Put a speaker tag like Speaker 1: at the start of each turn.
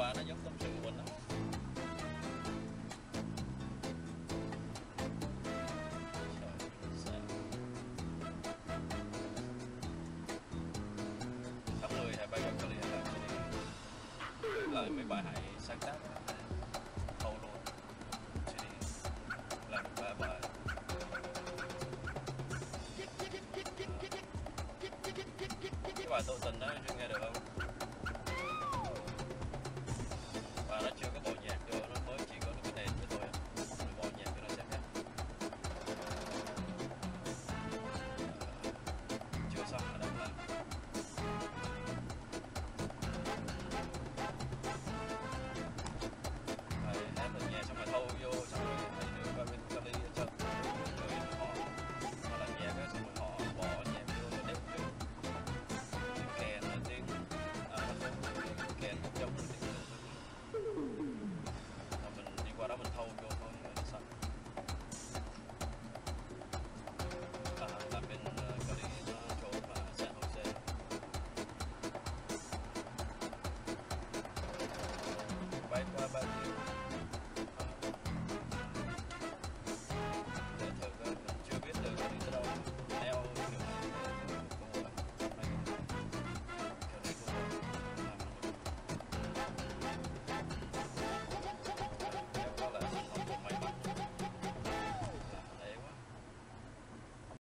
Speaker 1: bà nó giống tâm sự của mình đó. Tháng 10 hay bay vào Cali lại mấy bài hãy sáng tác thâu luôn CD làm ba bài. Cái bài tội tình đó chưa nghe được không?